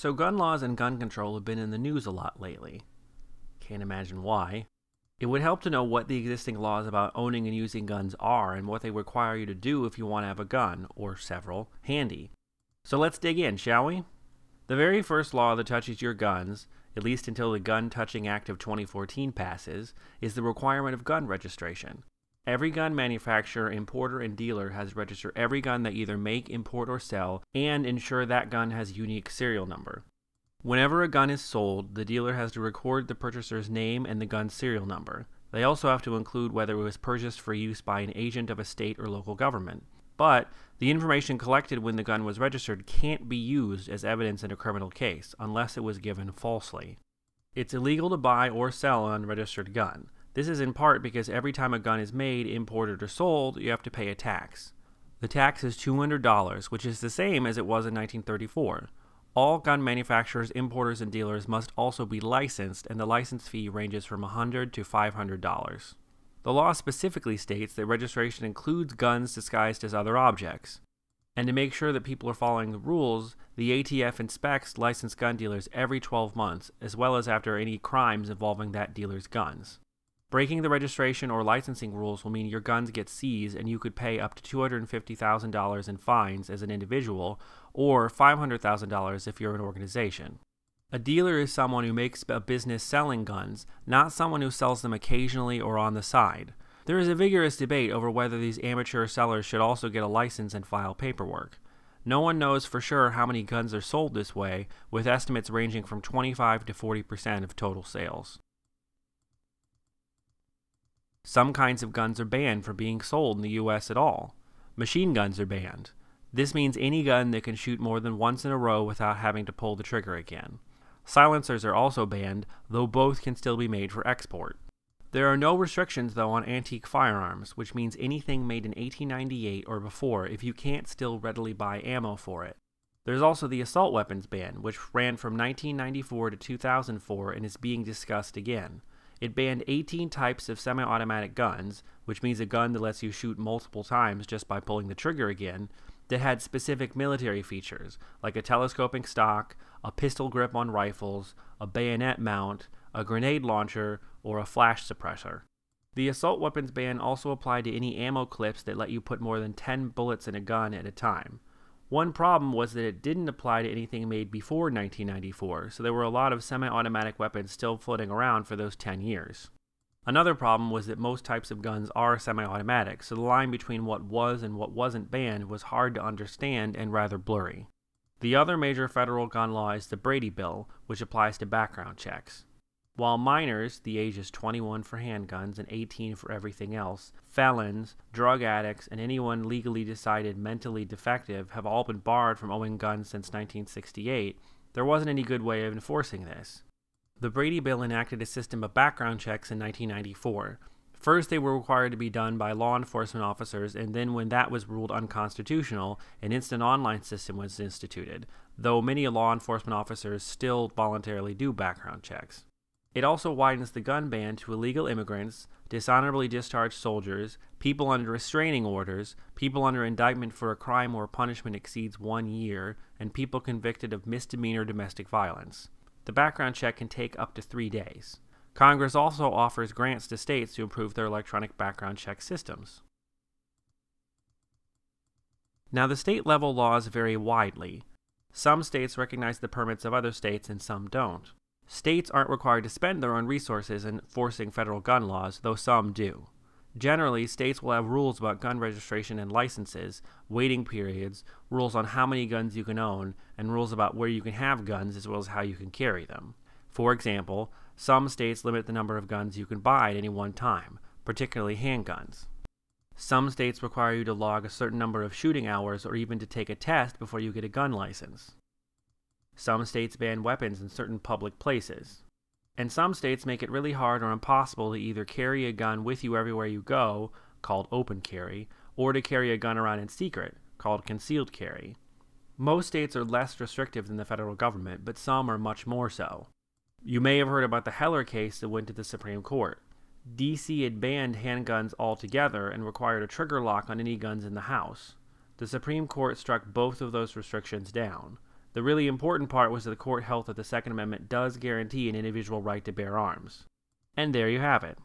So, gun laws and gun control have been in the news a lot lately. Can't imagine why. It would help to know what the existing laws about owning and using guns are and what they require you to do if you want to have a gun, or several, handy. So let's dig in, shall we? The very first law that touches your guns, at least until the Gun Touching Act of 2014 passes, is the requirement of gun registration. Every gun manufacturer, importer, and dealer has to register every gun they either make, import, or sell, and ensure that gun has unique serial number. Whenever a gun is sold, the dealer has to record the purchaser's name and the gun's serial number. They also have to include whether it was purchased for use by an agent of a state or local government. But the information collected when the gun was registered can't be used as evidence in a criminal case unless it was given falsely. It's illegal to buy or sell an unregistered gun. This is in part because every time a gun is made, imported, or sold, you have to pay a tax. The tax is $200, which is the same as it was in 1934. All gun manufacturers, importers, and dealers must also be licensed, and the license fee ranges from 100 to $500. The law specifically states that registration includes guns disguised as other objects. And to make sure that people are following the rules, the ATF inspects licensed gun dealers every 12 months, as well as after any crimes involving that dealer's guns. Breaking the registration or licensing rules will mean your guns get seized and you could pay up to $250,000 in fines as an individual or $500,000 if you're an organization. A dealer is someone who makes a business selling guns, not someone who sells them occasionally or on the side. There is a vigorous debate over whether these amateur sellers should also get a license and file paperwork. No one knows for sure how many guns are sold this way, with estimates ranging from 25 to 40% of total sales. Some kinds of guns are banned from being sold in the US at all. Machine guns are banned. This means any gun that can shoot more than once in a row without having to pull the trigger again. Silencers are also banned, though both can still be made for export. There are no restrictions, though, on antique firearms, which means anything made in 1898 or before if you can't still readily buy ammo for it. There's also the assault weapons ban, which ran from 1994 to 2004 and is being discussed again. It banned 18 types of semi automatic guns, which means a gun that lets you shoot multiple times just by pulling the trigger again, that had specific military features, like a telescoping stock, a pistol grip on rifles, a bayonet mount, a grenade launcher, or a flash suppressor. The assault weapons ban also applied to any ammo clips that let you put more than 10 bullets in a gun at a time. One problem was that it didn't apply to anything made before 1994, so there were a lot of semi automatic weapons still floating around for those 10 years. Another problem was that most types of guns are semi automatic, so the line between what was and what wasn't banned was hard to understand and rather blurry. The other major federal gun law is the Brady Bill, which applies to background checks. While minors, the age is 21 for handguns and 18 for everything else, felons, drug addicts, and anyone legally decided mentally defective have all been barred from owning guns since 1968, there wasn't any good way of enforcing this. The Brady Bill enacted a system of background checks in 1994. First, they were required to be done by law enforcement officers, and then, when that was ruled unconstitutional, an instant online system was instituted, though many law enforcement officers still voluntarily do background checks. It also widens the gun ban to illegal immigrants, dishonorably discharged soldiers, people under restraining orders, people under indictment for a crime where punishment exceeds one year, and people convicted of misdemeanor domestic violence. The background check can take up to three days. Congress also offers grants to states to improve their electronic background check systems. Now, the state level laws vary widely. Some states recognize the permits of other states and some don't. States aren't required to spend their own resources in enforcing federal gun laws, though some do. Generally, states will have rules about gun registration and licenses, waiting periods, rules on how many guns you can own, and rules about where you can have guns as well as how you can carry them. For example, some states limit the number of guns you can buy at any one time, particularly handguns. Some states require you to log a certain number of shooting hours or even to take a test before you get a gun license. Some states ban weapons in certain public places. And some states make it really hard or impossible to either carry a gun with you everywhere you go, called open carry, or to carry a gun around in secret, called concealed carry. Most states are less restrictive than the federal government, but some are much more so. You may have heard about the Heller case that went to the Supreme Court. DC had banned handguns altogether and required a trigger lock on any guns in the house. The Supreme Court struck both of those restrictions down. The really important part was that the court held that the Second Amendment does guarantee an individual right to bear arms. And there you have it.